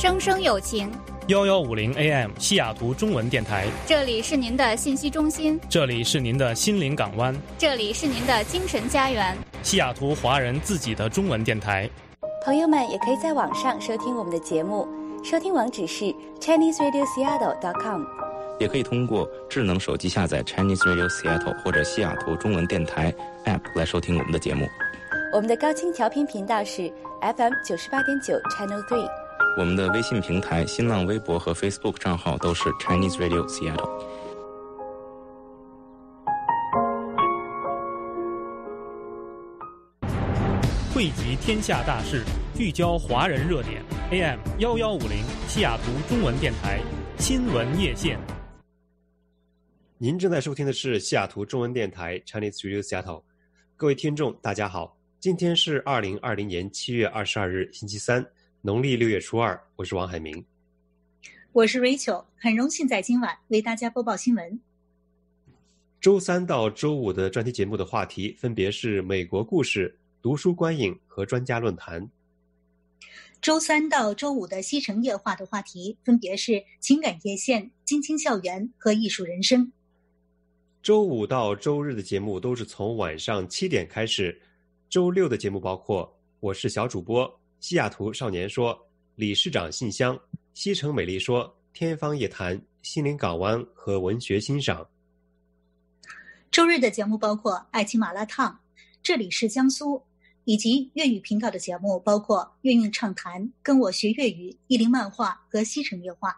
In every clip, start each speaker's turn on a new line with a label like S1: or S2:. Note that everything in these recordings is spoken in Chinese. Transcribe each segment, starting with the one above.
S1: 声声有情。
S2: 幺幺五零 AM 西雅图中文电台，
S1: 这里是您的信息中心，
S2: 这里是您的心灵港湾，
S1: 这里是您的精神家园。
S2: 西雅图华人自己的中文电台。
S3: 朋友们也可以在网上收听我们的节目，收听网址是 ChineseRadioSeattle.com，
S4: 也可以通过智能手机下载 Chinese Radio Seattle 或者西雅图中文电台 App 来收听我们的节目。
S3: 我们的高清调频频道是 FM 九十八点九 Channel Three。
S4: 我们的微信平台、新浪微博和 Facebook 账号都是 Chinese Radio Seattle。
S2: 汇集天下大事，聚焦华人热点。AM 幺幺五零西雅图中文电台新闻夜线。
S5: 您正在收听的是西雅图中文电台 Chinese Radio Seattle。各位听众，大家好，今天是二零二零年七月二十二日，星期三。农历六月初二，我是王海明，
S6: 我是 Rachel，很荣幸在今晚为大家播报新闻。
S5: 周三到周五的专题节目的话题分别是美国故事、读书观影和专家论坛。
S6: 周三到周五的西城夜话的话题分别是情感夜线、金青校园和艺术人生。
S5: 周五到周日的节目都是从晚上七点开始。周六的节目包括我是小主播。西雅图少年说，理事长信箱，西城美丽说，天方夜谭，心灵港湾和文学欣赏。
S6: 周日的节目包括爱情麻辣烫，这里是江苏，以及粤语频道的节目包括粤韵畅谈，跟我学粤语，意林漫画和西城夜话。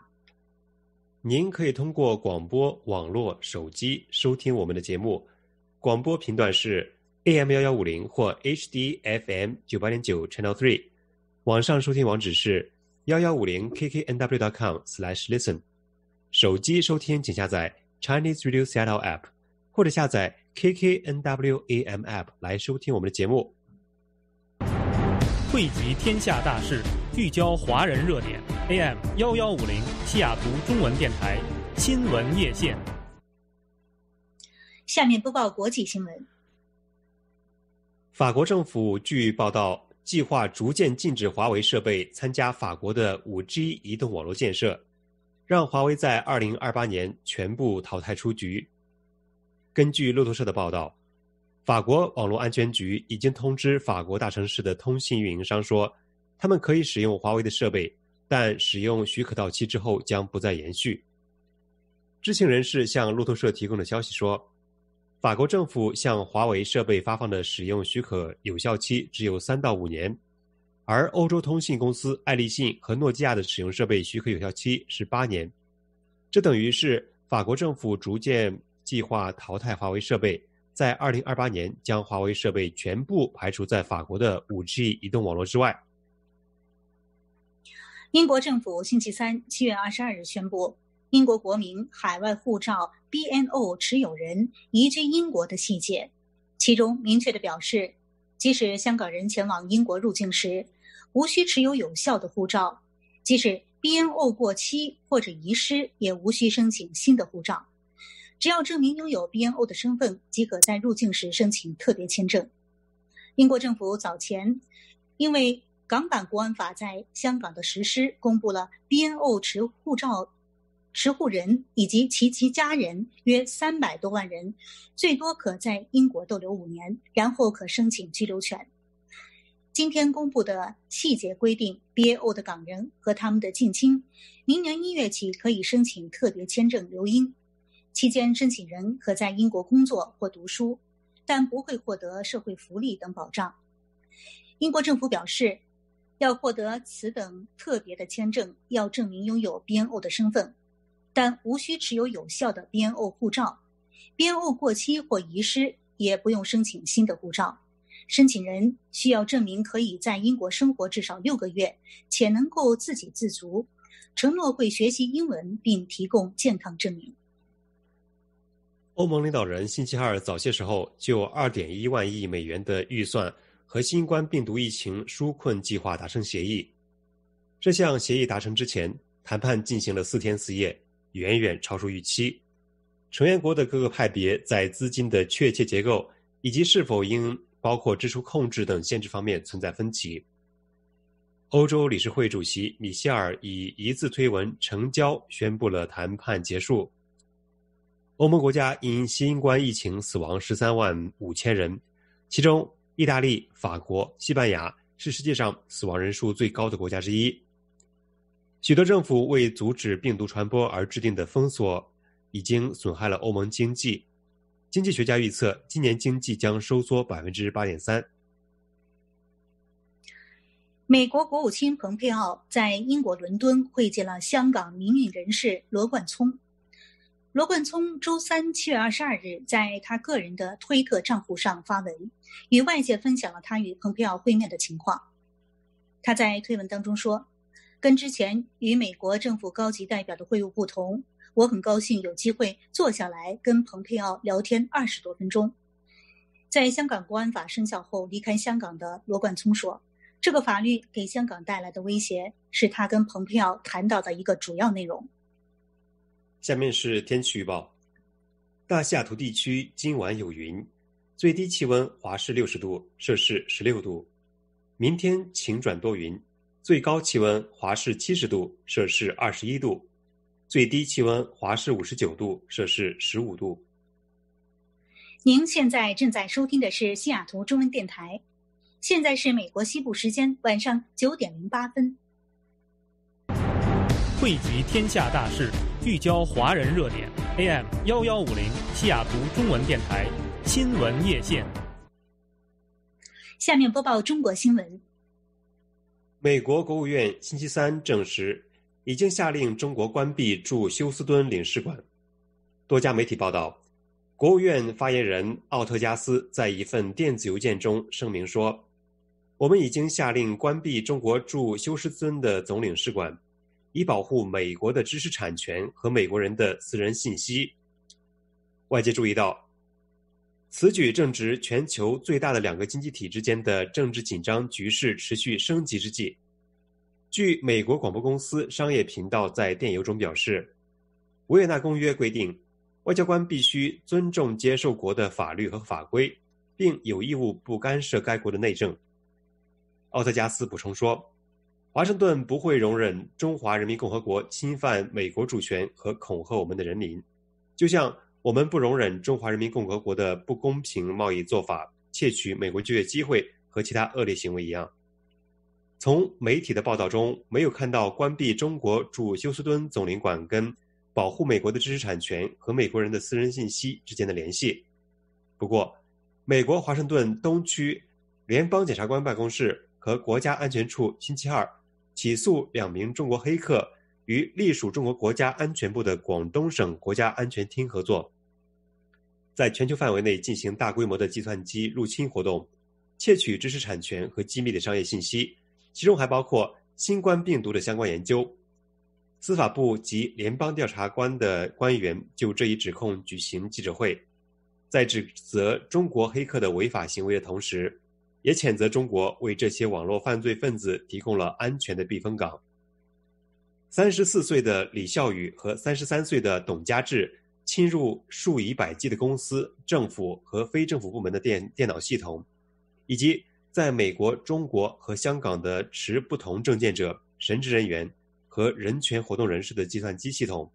S5: 您可以通过广播网络、手机收听我们的节目，广播频段是 AM 幺幺五零或 HD FM 九八点九 Channel Three。网上收听网址是幺幺五零 kknw.com/listen，手机收听请下载 Chinese Radio Seattle App，或者下载 KKNW AM App 来收听我们的节目。
S2: 汇集天下大事，聚焦华人热点，AM 幺幺五零西雅图中文电台新闻夜线。
S6: 下面播报国际新闻。
S5: 法国政府据报道。计划逐渐禁止华为设备参加法国的 5G 移动网络建设，让华为在2028年全部淘汰出局。根据路透社的报道，法国网络安全局已经通知法国大城市的通信运营商说，他们可以使用华为的设备，但使用许可到期之后将不再延续。知情人士向路透社提供的消息说。法国政府向华为设备发放的使用许可有效期只有三到五年，而欧洲通信公司爱立信和诺基亚的使用设备许可有效期是八年。这等于是法国政府逐渐计划淘汰华为设备，在二零二八年将华为设备全部排除在法国的五 G 移动网络之外。
S6: 英国政府星期三七月二十二日宣布。英国国民海外护照 BNO 持有人移居英国的细节，其中明确的表示，即使香港人前往英国入境时无需持有有效的护照，即使 BNO 过期或者遗失，也无需申请新的护照，只要证明拥有 BNO 的身份，即可在入境时申请特别签证。英国政府早前因为港版国安法在香港的实施，公布了 BNO 持护照。持户人以及其其家人约三百多万人，最多可在英国逗留五年，然后可申请居留权。今天公布的细节规定，BAO 的港人和他们的近亲，明年一月起可以申请特别签证留英，期间申请人可在英国工作或读书，但不会获得社会福利等保障。英国政府表示，要获得此等特别的签证，要证明拥有 BNO 的身份。但无需持有有效的 BNO 护照，BNO 过期或遗失也不用申请新的护照。申请人需要证明可以在英国生活至少六个月，且能够自给自足，承诺会学习英文并提供健康证明。
S5: 欧盟领导人星期二早些时候就2.1万亿美元的预算和新冠病毒疫情纾困计划达成协议。这项协议达成之前，谈判进行了四天四夜。远远超出预期，成员国的各个派别在资金的确切结构以及是否应包括支出控制等限制方面存在分歧。欧洲理事会主席米歇尔以一字推文成交，宣布了谈判结束。欧盟国家因新冠疫情死亡十三万五千人，其中意大利、法国、西班牙是世界上死亡人数最高的国家之一。许多政府为阻止病毒传播而制定的封锁，已经损害了欧盟经济。经济学家预测，今年经济将收缩百分之八点三。
S6: 美国国务卿蓬佩奥在英国伦敦会见了香港民运人士罗冠聪。罗冠聪周三七月二十二日在他个人的推特账户上发文，与外界分享了他与蓬佩奥会面的情况。他在推文当中说：“跟之前与美国政府高级代表的会晤不同，我很高兴有机会坐下来跟蓬佩奥聊天二十多分钟。”在香港国安法生效后离开香港的罗冠聪说。这个法律给香港带来的威胁，是他跟蓬佩奥谈到的一个主要内容。
S5: 下面是天气预报：大西雅图地区今晚有云，最低气温华氏六十度，摄氏十六度；明天晴转多云，最高气温华氏七十度，摄氏二十一度；最低气温华氏五十九度，摄氏十五度。
S6: 您现在正在收听的是西雅图中文电台。现在是美国西部时间晚上九点零八分。
S2: 汇集天下大事，聚焦华人热点。AM 幺幺五零西雅图中文电台新闻夜线。
S6: 下面播报中国新闻。
S5: 美国国务院星期三证实，已经下令中国关闭驻休斯敦领事馆。多家媒体报道，国务院发言人奥特加斯在一份电子邮件中声明说。我们已经下令关闭中国驻休斯敦的总领事馆，以保护美国的知识产权和美国人的私人信息。外界注意到，此举正值全球最大的两个经济体之间的政治紧张局势持续升级之际。据美国广播公司商业频道在电邮中表示，《维也纳公约》规定，外交官必须尊重接受国的法律和法规，并有义务不干涉该国的内政。奥特加斯补充说：“华盛顿不会容忍中华人民共和国侵犯美国主权和恐吓我们的人民，就像我们不容忍中华人民共和国的不公平贸易做法、窃取美国就业机会和其他恶劣行为一样。”从媒体的报道中没有看到关闭中国驻休斯敦总领馆跟保护美国的知识产权和美国人的私人信息之间的联系。不过，美国华盛顿东区联邦检察官办公室。和国家安全处星期二起诉两名中国黑客与隶属中国国家安全部的广东省国家安全厅合作，在全球范围内进行大规模的计算机入侵活动，窃取知识产权和机密的商业信息，其中还包括新冠病毒的相关研究。司法部及联邦调查官的官员就这一指控举行记者会，在指责中国黑客的违法行为的同时。也谴责中国为这些网络犯罪分子提供了安全的避风港。三十四岁的李孝宇和三十三岁的董家志侵入数以百计的公司、政府和非政府部门的电电脑系统，以及在美国、中国和香港的持不同证件者、神职人员和人权活动人士的计算机系统，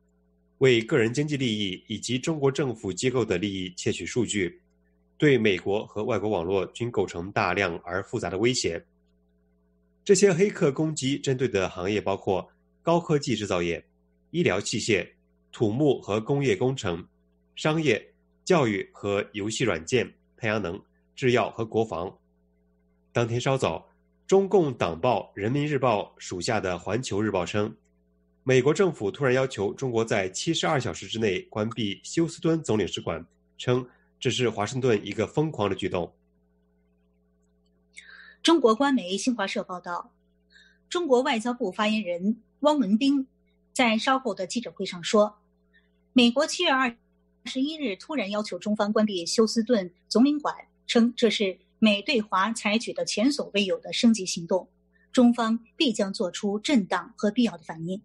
S5: 为个人经济利益以及中国政府机构的利益窃取数据。对美国和外国网络均构成大量而复杂的威胁。这些黑客攻击针对的行业包括高科技制造业、医疗器械、土木和工业工程、商业、教育和游戏软件、太阳能、制药和国防。当天稍早，中共党报《人民日报》属下的《环球日报》称，美国政府突然要求中国在七十二小时之内关闭休斯敦总领事馆，称。这是华盛顿一个疯狂的举动。
S6: 中国官媒新华社报道，中国外交部发言人汪文斌在稍后的记者会上说：“美国七月二十一日突然要求中方关闭休斯顿总领馆，称这是美对华采取的前所未有的升级行动，中方必将做出震荡和必要的反应。”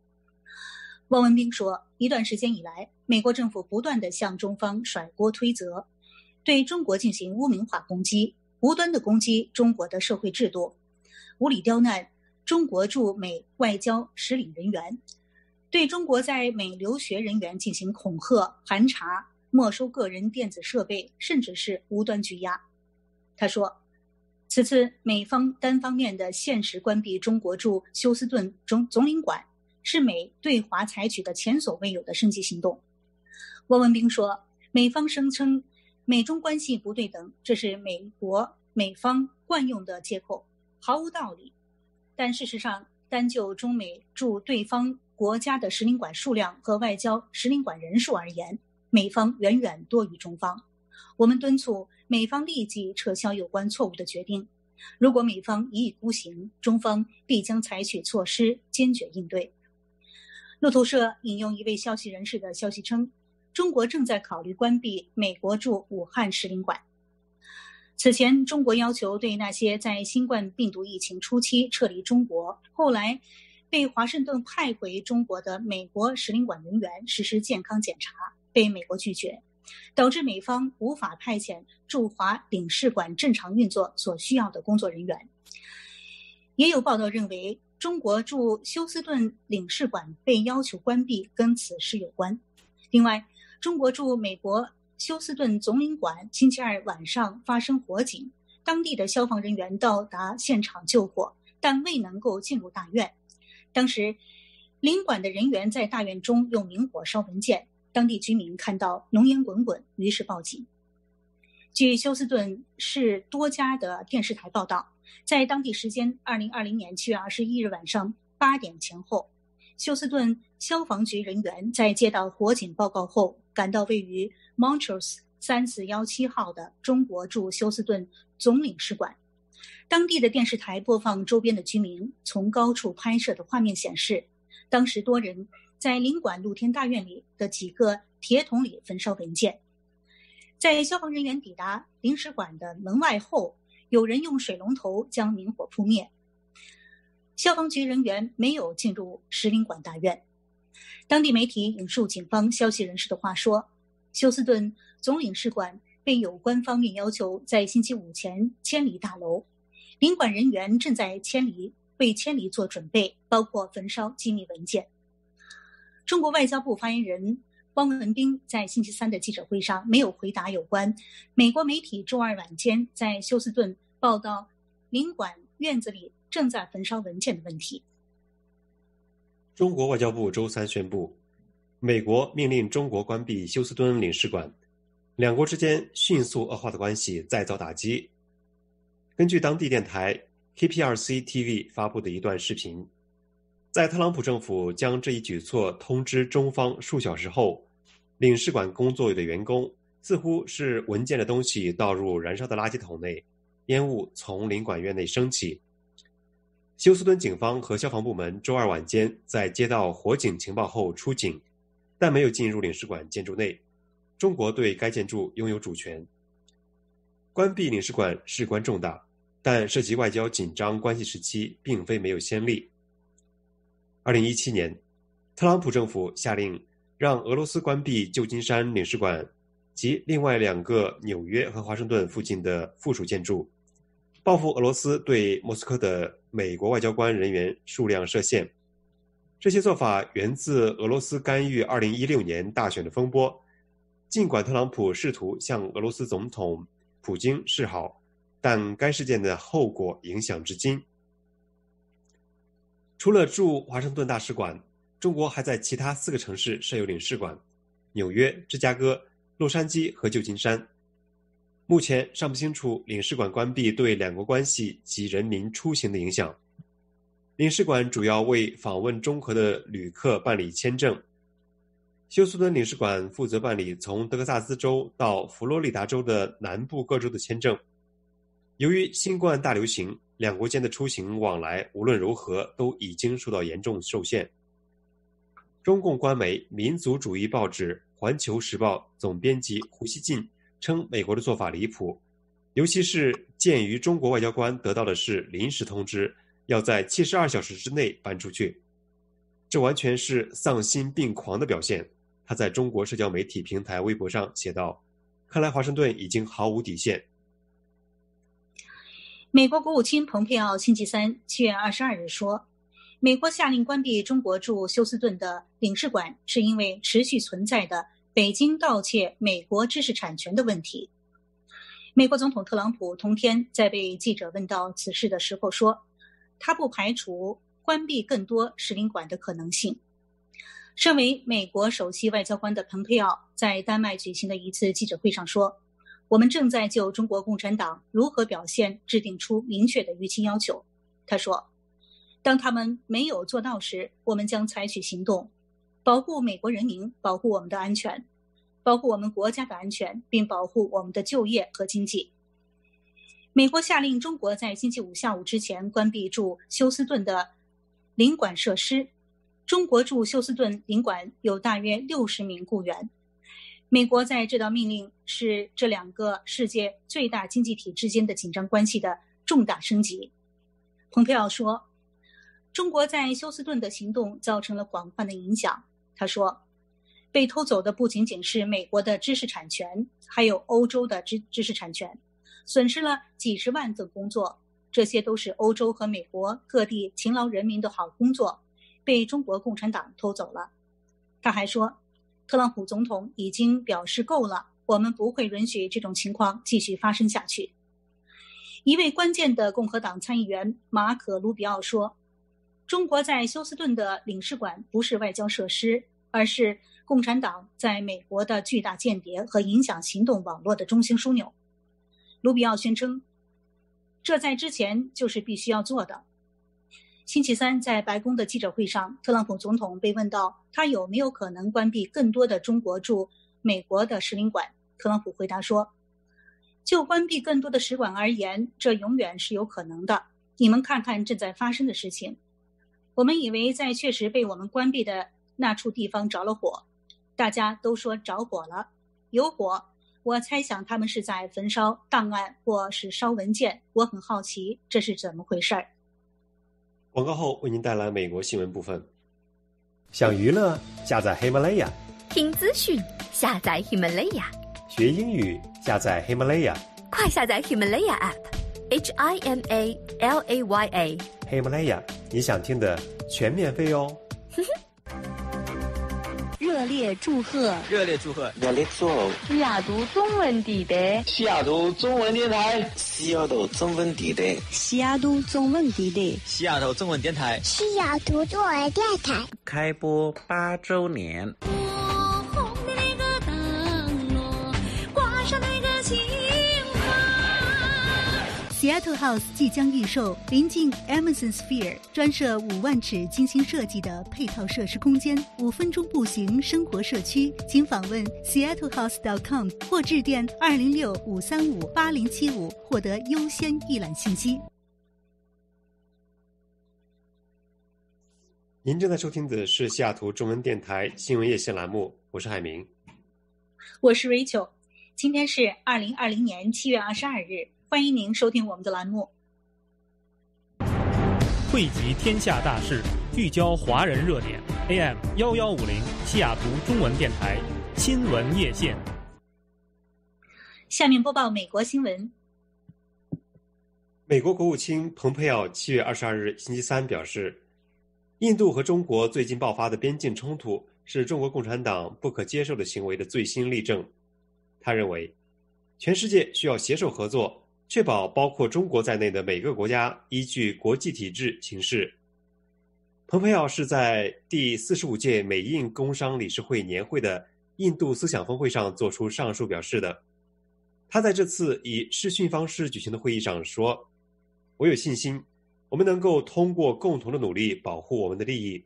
S6: 汪文斌说：“一段时间以来，美国政府不断的向中方甩锅推责。”对中国进行污名化攻击，无端的攻击中国的社会制度，无理刁难中国驻美外交使领人员，对中国在美留学人员进行恐吓、盘查、没收个人电子设备，甚至是无端拘押。他说，此次美方单方面的限时关闭中国驻休斯顿总总领馆，是美对华采取的前所未有的升级行动。汪文斌说，美方声称美中关系不对等，这是美国美方惯用的借口，毫无道理。但事实上，单就中美驻对方国家的使领馆数量和外交使领馆人数而言，美方远远多于中方。我们敦促美方立即撤销有关错误的决定。如果美方一意孤行，中方必将采取措施坚决应对。路透社引用一位消息人士的消息称。中国正在考虑关闭美国驻武汉使领馆。此前，中国要求对那些在新冠病毒疫情初期撤离中国，后来被华盛顿派回中国的美国使领馆人员实施健康检查，被美国拒绝，导致美方无法派遣驻华领事馆正常运作所需要的工作人员。也有报道认为，中国驻休斯顿领事馆被要求关闭跟此事有关。另外，中国驻美国休斯顿总领馆星期二晚上发生火警，当地的消防人员到达现场救火，但未能够进入大院。当时，领馆的人员在大院中用明火烧文件，当地居民看到浓烟滚滚，于是报警。据休斯顿市多家的电视台报道，在当地时间二零二零年七月二十一日晚上八点前后。休斯顿消防局人员在接到火警报告后，赶到位于 Montrose 三四幺七号的中国驻休斯顿总领事馆。当地的电视台播放周边的居民从高处拍摄的画面显示，当时多人在领馆露天大院里的几个铁桶里焚烧文件。在消防人员抵达领事馆的门外后，有人用水龙头将明火扑灭。消防局人员没有进入使领馆大院。当地媒体引述警方消息人士的话说，休斯顿总领事馆被有关方面要求在星期五前迁离大楼，领馆人员正在迁离，为迁离做准备，包括焚烧机密文件。中国外交部发言人汪文斌在星期三的记者会上没有回答有关美国媒体周二晚间在休斯顿报道领馆院子里。正在焚烧文件的问题。
S5: 中国外交部周三宣布，美国命令中国关闭休斯敦领事馆，两国之间迅速恶化的关系再遭打击。根据当地电台 KPRC TV 发布的一段视频，在特朗普政府将这一举措通知中方数小时后，领事馆工作的员工似乎是文件的东西倒入燃烧的垃圾桶内，烟雾从领馆院内升起。休斯敦警方和消防部门周二晚间在接到火警情报后出警，但没有进入领事馆建筑内。中国对该建筑拥有主权。关闭领事馆事关重大，但涉及外交紧张关系时期并非没有先例。二零一七年，特朗普政府下令让俄罗斯关闭旧金山领事馆及另外两个纽约和华盛顿附近的附属建筑。报复俄罗斯对莫斯科的美国外交官人员数量设限，这些做法源自俄罗斯干预2016年大选的风波。尽管特朗普试图向俄罗斯总统普京示好，但该事件的后果影响至今。除了驻华盛顿大使馆，中国还在其他四个城市设有领事馆：纽约、芝加哥、洛杉矶和旧金山。目前尚不清楚领事馆关闭对两国关系及人民出行的影响。领事馆主要为访问中国的旅客办理签证。休斯敦领事馆负责办理从德克萨斯州到佛罗里达州的南部各州的签证。由于新冠大流行，两国间的出行往来无论如何都已经受到严重受限。中共官媒民族主义报纸《环球时报》总编辑胡锡进。称美国的做法离谱，尤其是鉴于中国外交官得到的是临时通知，要在七十二小时之内搬出去，这完全是丧心病狂的表现。他在中国社交媒体平台微博上写道：“看来华盛顿已经毫无底线。”
S6: 美国国务卿蓬佩奥星期三七月二十二日说，美国下令关闭中国驻休斯顿的领事馆，是因为持续存在的北京盗窃美国知识产权的问题。美国总统特朗普同天在被记者问到此事的时候说，他不排除关闭更多使领馆的可能性。身为美国首席外交官的蓬佩奥在丹麦举行的一次记者会上说。我们正在就中国共产党如何表现制定出明确的预期要求，他说：“当他们没有做到时，我们将采取行动，保护美国人民，保护我们的安全，保护我们国家的安全，并保护我们的就业和经济。”美国下令中国在星期五下午之前关闭驻休斯顿的领馆设施。中国驻休斯顿领馆有大约六十名雇员。美国在这道命令是这两个世界最大经济体之间的紧张关系的重大升级。蓬佩奥说：“中国在休斯顿的行动造成了广泛的影响。”他说：“被偷走的不仅仅是美国的知识产权，还有欧洲的知知识产权，损失了几十万份工作。这些都是欧洲和美国各地勤劳人民的好工作，被中国共产党偷走了。”他还说。特朗普总统已经表示够了，我们不会允许这种情况继续发生下去。一位关键的共和党参议员马可·卢比奥说：“中国在休斯顿的领事馆不是外交设施，而是共产党在美国的巨大间谍和影响行动网络的中心枢纽。”卢比奥宣称：“这在之前就是必须要做的。”星期三，在白宫的记者会上，特朗普总统被问到他有没有可能关闭更多的中国驻美国的使领馆。特朗普回答说：“就关闭更多的使馆而言，这永远是有可能的。你们看看正在发生的事情。我们以为在确实被我们关闭的那处地方着了火，大家都说着火了，有火。我猜想他们是在焚烧档案或是烧文件。我很好奇这是怎么回事儿。”
S5: 广告后为您带来美国新闻部分。想娱乐，下载喜马拉雅；
S7: 听资讯，下载喜马拉雅；
S5: 学英语，下载喜马拉雅。
S7: 快下载喜马拉雅 App，H I M A L A Y A。
S5: 喜马拉雅，你想听的全免费哦。
S8: 热烈祝贺！
S9: 热烈祝贺！
S10: 热烈祝贺！
S8: 西雅图中文地带，
S9: 西雅图中文电台，
S10: 西雅图中文地带，
S8: 西雅图中文地带，
S9: 西雅图中文电台，
S11: 西雅图中文电台
S12: 开播八周年。
S13: Seattle House 即将预售，临近 Amazon Sphere，专设五万尺精心设计的配套设施空间，五分钟步行生活社区。请访问 seattlehouse.com 或致电二零六五三五八零七五，获得优先预览信息。
S5: 您正在收听的是西雅图中文电台新闻夜线栏目，我是海明，
S6: 我是 Rachel，今天是二零二零年七月二十二日。欢迎您收听我们的栏目，
S2: 汇集天下大事，聚焦华人热点。AM 幺幺五零西雅图中文电台新闻夜线。
S6: 下面播报美国新闻。
S5: 美国国务卿蓬佩奥七月二十二日星期三表示，印度和中国最近爆发的边境冲突是中国共产党不可接受的行为的最新例证。他认为，全世界需要携手合作。确保包括中国在内的每个国家依据国际体制行事。蓬佩奥是在第四十五届美印工商理事会年会的印度思想峰会上作出上述表示的。他在这次以视讯方式举行的会议上说：“我有信心，我们能够通过共同的努力保护我们的利益。”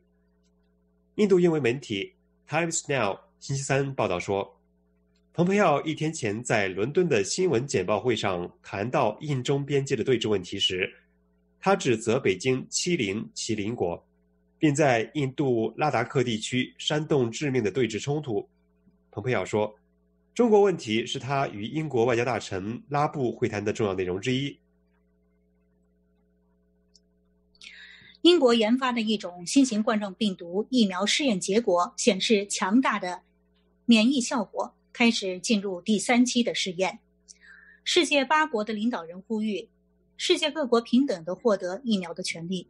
S5: 印度英文媒体《Times Now》星期三报道说。蓬佩奥一天前在伦敦的新闻简报会上谈到印中边界的对峙问题时，他指责北京欺凌其邻国，并在印度拉达克地区煽动致命的对峙冲突。蓬佩奥说：“中国问题是他与英国外交大臣拉布会谈的重要内容之一。”
S6: 英国研发的一种新型冠状病毒疫苗试验结果显示强大的免疫效果。开始进入第三期的试验。世界八国的领导人呼吁，世界各国平等的获得疫苗的权利。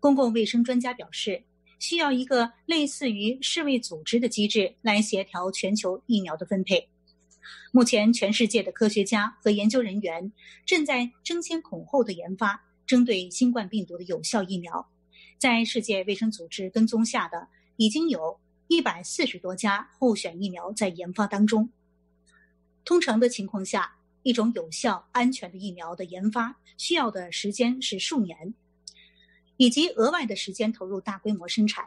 S6: 公共卫生专家表示，需要一个类似于世卫组织的机制来协调全球疫苗的分配。目前，全世界的科学家和研究人员正在争先恐后的研发针对新冠病毒的有效疫苗。在世界卫生组织跟踪下的，已经有一百四十多家候选疫苗在研发当中。通常的情况下，一种有效、安全的疫苗的研发需要的时间是数年，以及额外的时间投入大规模生产。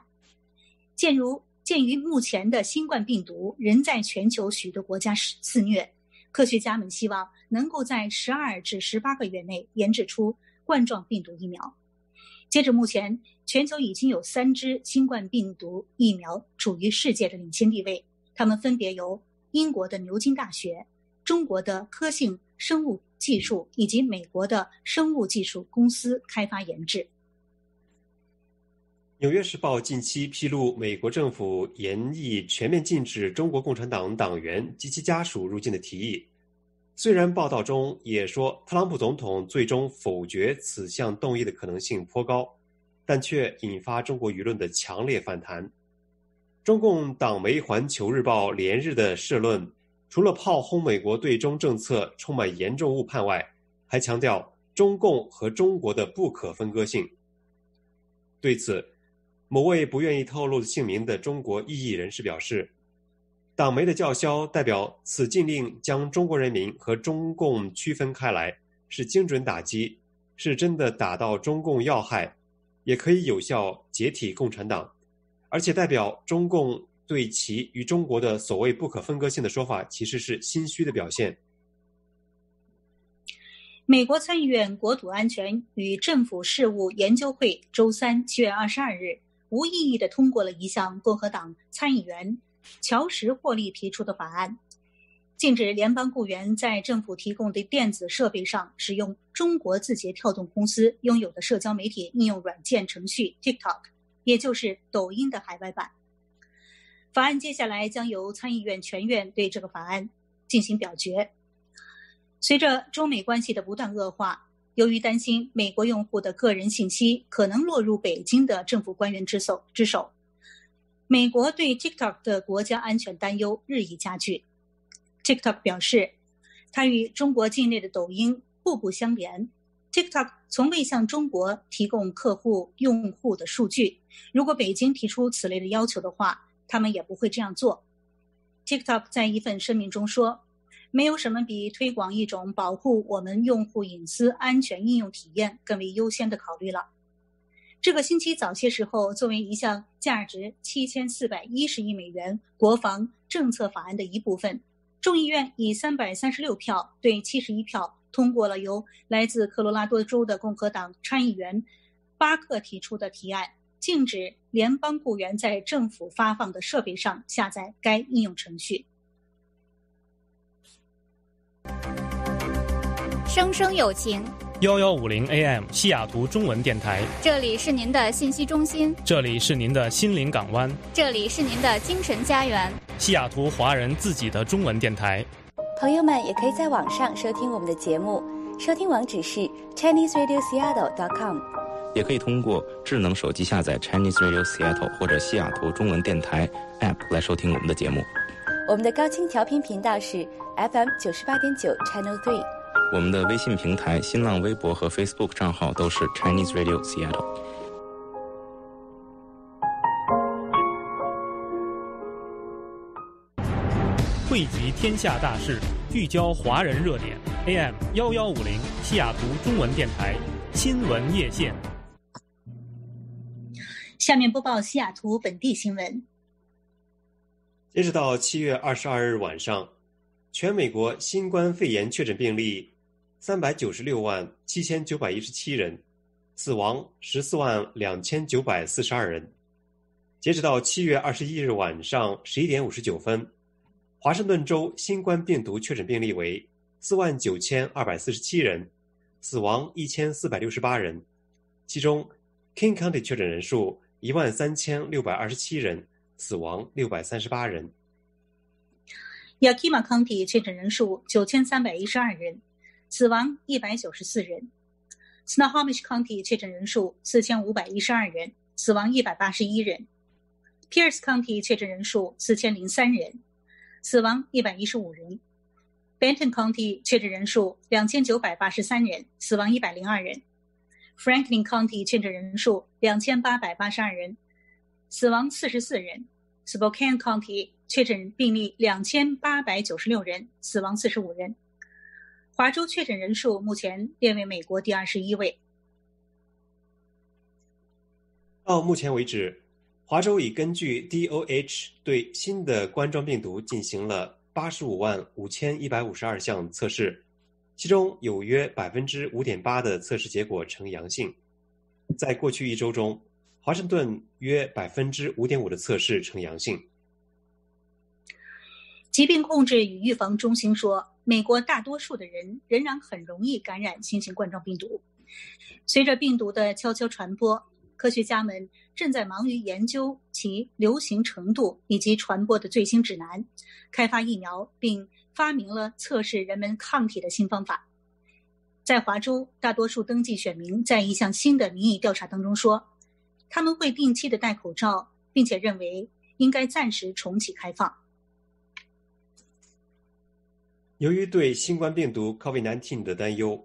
S6: 鉴如鉴于目前的新冠病毒仍在全球许多国家肆虐，科学家们希望能够在十二至十八个月内研制出冠状病毒疫苗。截至目前，全球已经有三支新冠病毒疫苗处于世界的领先地位，它们分别由英国的牛津大学、中国的科信生物技术以及美国的生物技术公司开发研制。
S5: 《纽约时报》近期披露，美国政府严议全面禁止中国共产党党员及其家属入境的提议。虽然报道中也说特朗普总统最终否决此项动议的可能性颇高，但却引发中国舆论的强烈反弹。中共党媒《环球日报》连日的社论，除了炮轰美国对中政策充满严重误判外，还强调中共和中国的不可分割性。对此，某位不愿意透露姓名的中国异议人士表示，党媒的叫嚣代表此禁令将中国人民和中共区分开来，是精准打击，是真的打到中共要害，也可以有效解体共产党，而且代表中共对其与中国的所谓不可分割性的说法，其实是心虚的表现。
S6: 美国参议院国土安全与政府事务研究会周三七月二十二日。无异议的通过了一项共和党参议员乔什·霍利提出的法案，禁止联邦雇员在政府提供的电子设备上使用中国字节跳动公司拥有的社交媒体应用软件程序 TikTok，也就是抖音的海外版。法案接下来将由参议院全院对这个法案进行表决。随着中美关系的不断恶化。由于担心美国用户的个人信息可能落入北京的政府官员之手之手，美国对 TikTok 的国家安全担忧日益加剧。TikTok 表示，它与中国境内的抖音互不相连。TikTok 从未向中国提供客户用户的数据。如果北京提出此类的要求的话，他们也不会这样做。TikTok 在一份声明中说。没有什么比推广一种保护我们用户隐私、安全应用体验更为优先的考虑了。这个星期早些时候，作为一项价值七千四百一十亿美元国防政策法案的一部分，众议院以三百三十六票对七十一票通过了由来自科罗拉多州的共和党参议员巴克提出的提案，禁止联邦雇员在政府发放的设备上下载该应用程序。
S1: 声声有情，
S2: 幺幺五零 AM 西雅图中文电台。
S1: 这里是您的信息中心，
S2: 这里是您的心灵港湾，
S1: 这里是您的精神家园。
S2: 西雅图华人自己的中文电台。
S3: 朋友们也可以在网上收听我们的节目，收听网址是 ChineseRadioSeattle.com，
S4: 也可以通过智能手机下载 Chinese Radio Seattle 或者西雅图中文电台 App 来收听我们的节目。
S3: 我们的高清调频频道是 FM 九十八点九 Channel Three。
S4: 我们的微信平台、新浪微博和 Facebook 账号都是 Chinese Radio Seattle。
S2: 汇集天下大事，聚焦华人热点。AM 幺幺五零西雅图中文电台新闻夜线。
S6: 下面播报西雅图本地新闻。
S5: 截止到七月二十二日晚上，全美国新冠肺炎确诊病例。三百九十六万七千九百一十七人，死亡十四万两千九百四十二人。截止到七月二十一日晚上十一点五十九分，华盛顿州新冠病毒确诊病例为四万九千二百四十七人，死亡一千四百六十八人。其中，King County 确诊人数一万三千六百二十七人，死亡六百三十八人。
S6: Yakima County 确诊人数九千三百一十二人。死亡一百九十四人。Snohomish County 确诊人数四千五百一十二人，死亡一百八十一人。；Pierce County 确诊人数四千零三人，死亡一百一十五人。；Benton County 确诊人数两千九百八十三人，死亡一百零二人。；Franklin County 确诊人数两千八百八十二人，死亡四十四人；Spokane County 确诊病例两千八百九十六人，死亡四十五人。华州确诊人数目前列为美国第二十一位。
S5: 到目前为止，华州已根据 DOH 对新的冠状病毒进行了八十五万五千一百五十二项测试，其中有约百分之五点八的测试结果呈阳性。在过去一周中，华盛顿约百分之五点五的测试呈阳性。
S6: 疾病控制与预防中心说。美国大多数的人仍然很容易感染新型冠状病毒。随着病毒的悄悄传播，科学家们正在忙于研究其流行程度以及传播的最新指南，开发疫苗，并发明了测试人们抗体的新方法。在华州，大多数登记选民在一项新的民意调查当中说，他们会定期的戴口罩，并且认为应该暂时重启开放。
S5: 由于对新冠病毒 COVID-19 的担忧，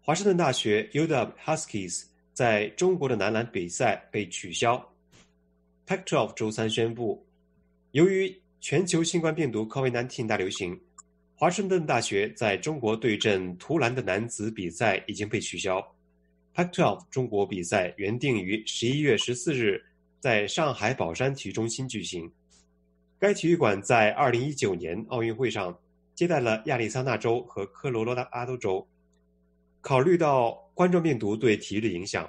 S5: 华盛顿大学 UW Huskies 在中国的男篮比赛被取消。Pac-12 周三宣布，由于全球新冠病毒 COVID-19 大流行，华盛顿大学在中国对阵图兰的男子比赛已经被取消。Pac-12 中国比赛原定于十一月十四日在上海宝山体育中心举行。该体育馆在二零一九年奥运会上。接待了亚利桑那州和科罗拉多州。考虑到冠状病毒对体育的影响，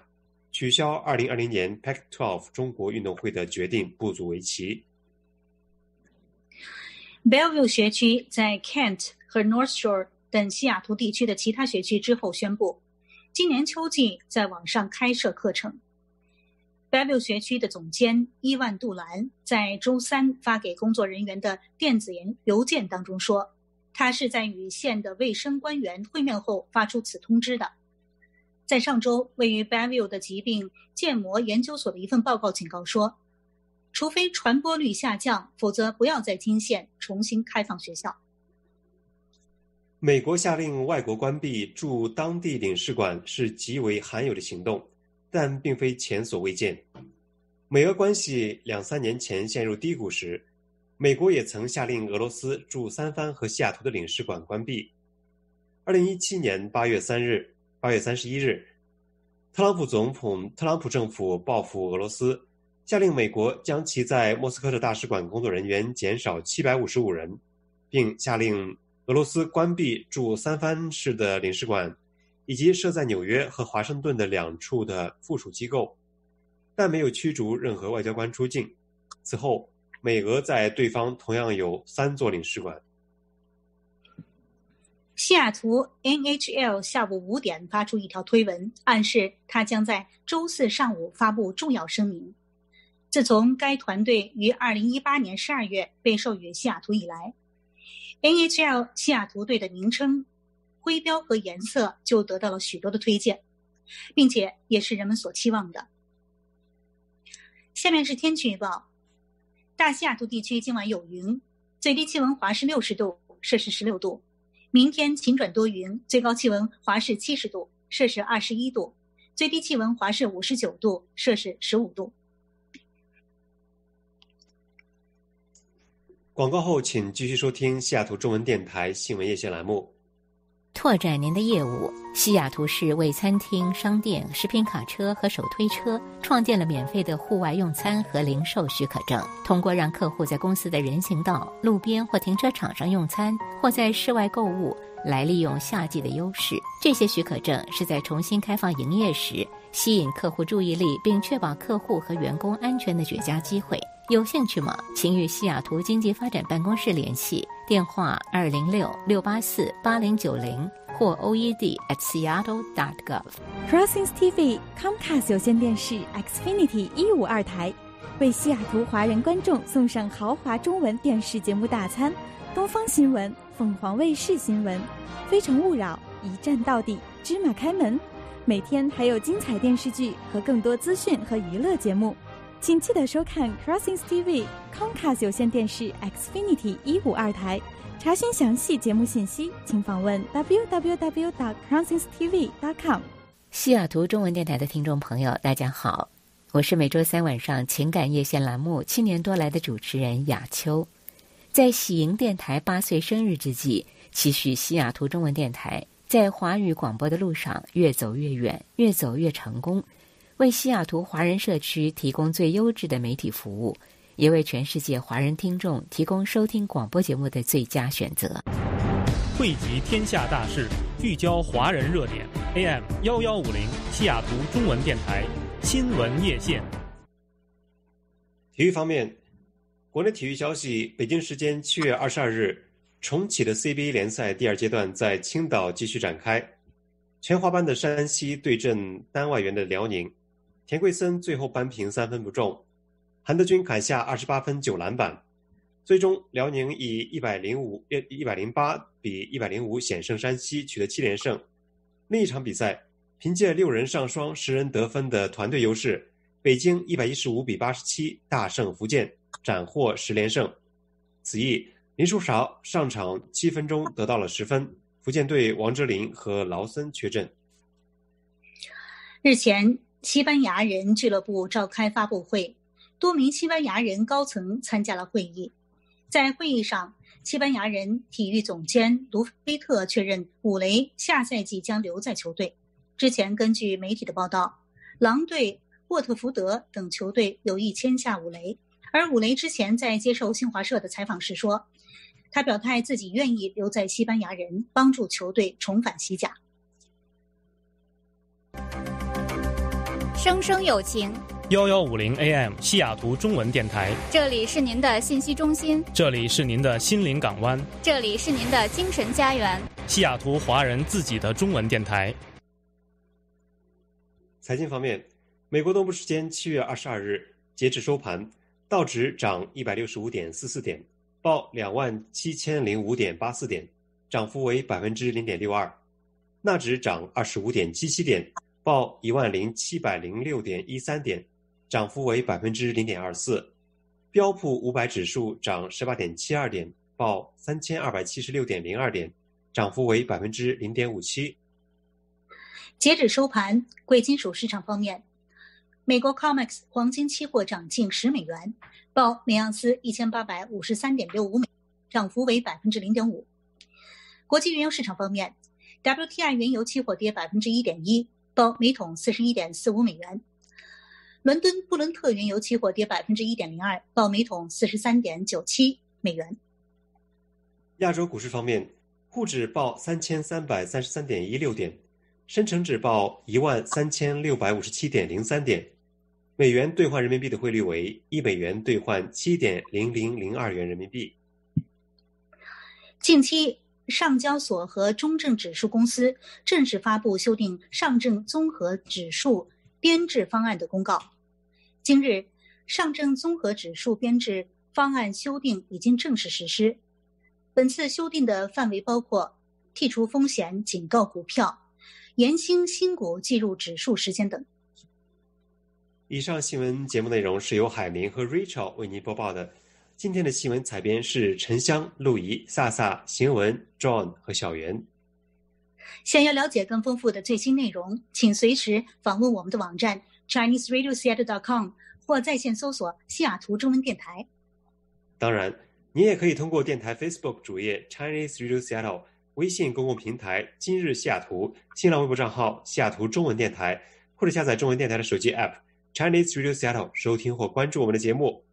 S5: 取消2020年 Pac-12 中国运动会的决定不足为奇。
S6: Bellevue 学区在 Kent 和 North Shore 等西雅图地区的其他学区之后宣布，今年秋季在网上开设课程。Bellevue 学区的总监伊万杜兰在周三发给工作人员的电子邮邮件当中说。他是在与县的卫生官员会面后发出此通知的。在上周，位于 Bellevue 的疾病建模研究所的一份报告警告说，除非传播率下降，否则不要在金县重新开放学校。
S5: 美国下令外国关闭驻当地领事馆是极为罕有的行动，但并非前所未见。美俄关系两三年前陷入低谷时。美国也曾下令俄罗斯驻三藩和西雅图的领事馆关闭。二零一七年八月三日、八月三十一日，特朗普总统、特朗普政府报复俄罗斯，下令美国将其在莫斯科的大使馆工作人员减少七百五十五人，并下令俄罗斯关闭驻三藩市的领事馆，以及设在纽约和华盛顿的两处的附属机构，但没有驱逐任何外交官出境。此后。美俄在对方同样有三座领事馆。
S6: 西雅图 NHL 下午五点发出一条推文，暗示他将在周四上午发布重要声明。自从该团队于二零一八年十二月被授予西雅图以来，NHL 西雅图队的名称、徽标和颜色就得到了许多的推荐，并且也是人们所期望的。下面是天气预报。大西雅图地区今晚有云，最低气温华氏六十度，摄氏十六度。明天晴转多云，最高气温华氏七十度，摄氏二十一度，最低气温华氏五十九度，摄氏十五度。
S5: 广告后，请继续收听西雅图中文电台新闻夜线栏目。
S14: 拓展您的业务，西雅图市为餐厅、商店、食品卡车和手推车创建了免费的户外用餐和零售许可证。通过让客户在公司的人行道、路边或停车场上用餐，或在室外购物，来利用夏季的优势。这些许可证是在重新开放营业时吸引客户注意力，并确保客户和员工安全的绝佳机会。有兴趣吗？请与西雅图经济发展办公室联系，电话二零六六八四八零九零或 oed at seattle dot gov。
S15: Crossings TV Comcast 有线电视 Xfinity 一五二台，为西雅图华人观众送上豪华中文电视节目大餐：东方新闻、凤凰卫视新闻、非诚勿扰、一站到底、芝麻开门。每天还有精彩电视剧和更多资讯和娱乐节目，请记得收看 Crossings TV Comcast 有线电视 Xfinity 一五二台。查询详细节目信息，请访问 www.crossingstv.com。
S14: 西雅图中文电台的听众朋友，大家好，我是每周三晚上情感夜线栏目七年多来的主持人雅秋。在喜迎电台八岁生日之际，期许西雅图中文电台在华语广播的路上越走越远，越走越成功，为西雅图华人社区提供最优质的媒体服务。也为全世界华人听众提供收听广播节目的最佳选择。
S2: 汇集天下大事，聚焦华人热点。AM 幺幺五零西雅图中文电台新闻夜线。
S5: 体育方面，国内体育消息：北京时间七月二十二日，重启的 CBA 联赛第二阶段在青岛继续展开。全华班的山西对阵单外援的辽宁，田桂森最后扳平三分不中。韩德君砍下二十八分九篮板，最终辽宁以一百零五一百零八比一百零五险胜山西，取得七连胜。另一场比赛，凭借六人上双、十人得分的团队优势，北京一百一十五比八十七大胜福建，斩获十连胜。此役林书豪上场七分钟得到了十分，福建队王哲林和劳森缺阵。
S6: 日前，西班牙人俱乐部召开发布会。多名西班牙人高层参加了会议，在会议上，西班牙人体育总监卢菲特确认武雷下赛季将留在球队。之前，根据媒体的报道，狼队、沃特福德等球队有意签下武雷，而武雷之前在接受新华社的采访时说，他表态自己愿意留在西班牙人，帮助球队重返西甲。
S1: 声声有情。
S2: 幺幺五零 AM 西雅图中文电台，
S1: 这里是您的信息中心，
S2: 这里是您的心灵港湾，
S1: 这里是您的精神家园，
S2: 西雅图华人自己的中文电台。
S5: 财经方面，美国东部时间七月二十二日截至收盘，道指涨一百六十五点四四点，报两万七千零五点八四点，涨幅为百分之零点六二；纳指涨二十五点七七点，报一万零七百零六点一三点。涨幅为百分之零点二四，标普五百指数涨十八点七二点，报三千二百七十六点零二点，涨幅为百分之零点五七。
S6: 截止收盘，贵金属市场方面，美国 COMEX 黄金期货涨近十美元，报每盎司一千八百五十三点六五美，涨幅为百分之零点五。国际原油市场方面，WTI 原油期货跌百分之一点一，报每桶四十一点四五美元。伦敦布伦特原油期货跌百分之一点零二，报每桶四十三点九七美元。
S5: 亚洲股市方面，沪指报三千三百三十三点一六点，深成指报一万三千六百五十七点零三点，美元兑换人民币的汇率为一美元兑换七点零零零二元人民币。
S6: 近期，上交所和中证指数公司正式发布修订上证综合指数。编制方案的公告，今日上证综合指数编制方案修订已经正式实施。本次修订的范围包括剔除风险警告股票、延新新股计入指数时间等。
S5: 以上新闻节目内容是由海明和 Rachel 为您播报的。今天的新闻采编是陈香、陆怡、萨萨、邢文、John 和小袁。
S6: 想要了解更丰富的最新内容，请随时访问我们的网站 ChineseRadioSeattle.com 或在线搜索西雅图中文电台。
S5: 当然，你也可以通过电台 Facebook 主页 Chinese Radio Seattle、微信公共平台今日西雅图、新浪微博账号西雅图中文电台，或者下载中文电台的手机 App Chinese Radio Seattle 收听或关注我们的节目。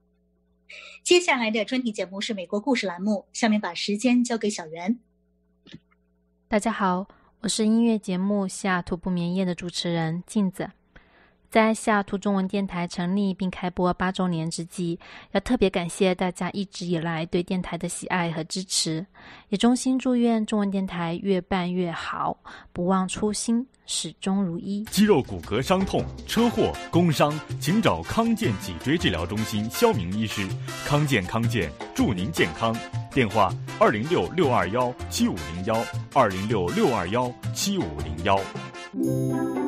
S6: 接下来的专题节目是美国故事栏目，下面把时间交给小袁。
S16: 大家好。我是音乐节目《下图不眠夜》的主持人镜子。在西雅图中文电台成立并开播八周年之际，要特别感谢大家一直以来对电台的喜爱和支持，也衷心祝愿中文电台越办越好，不忘初心，始终如一。
S17: 肌肉骨骼伤痛、车祸、工伤，请找康健脊椎治疗中心肖明医师。康健康健，祝您健康。电话：二零六六二幺七五零幺，二零六六二幺七五零幺。